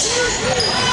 Thank you.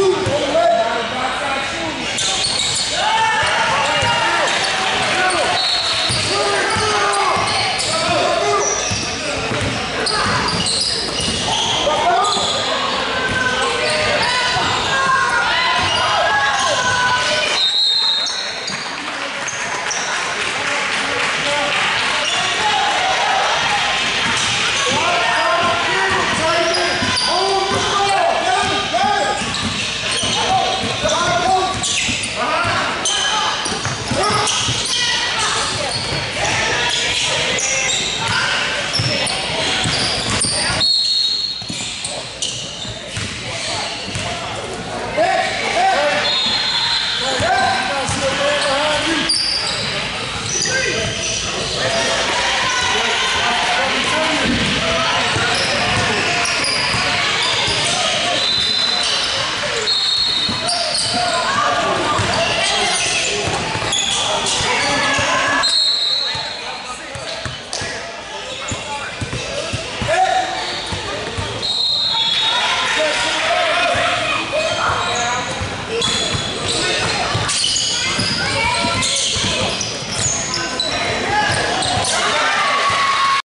you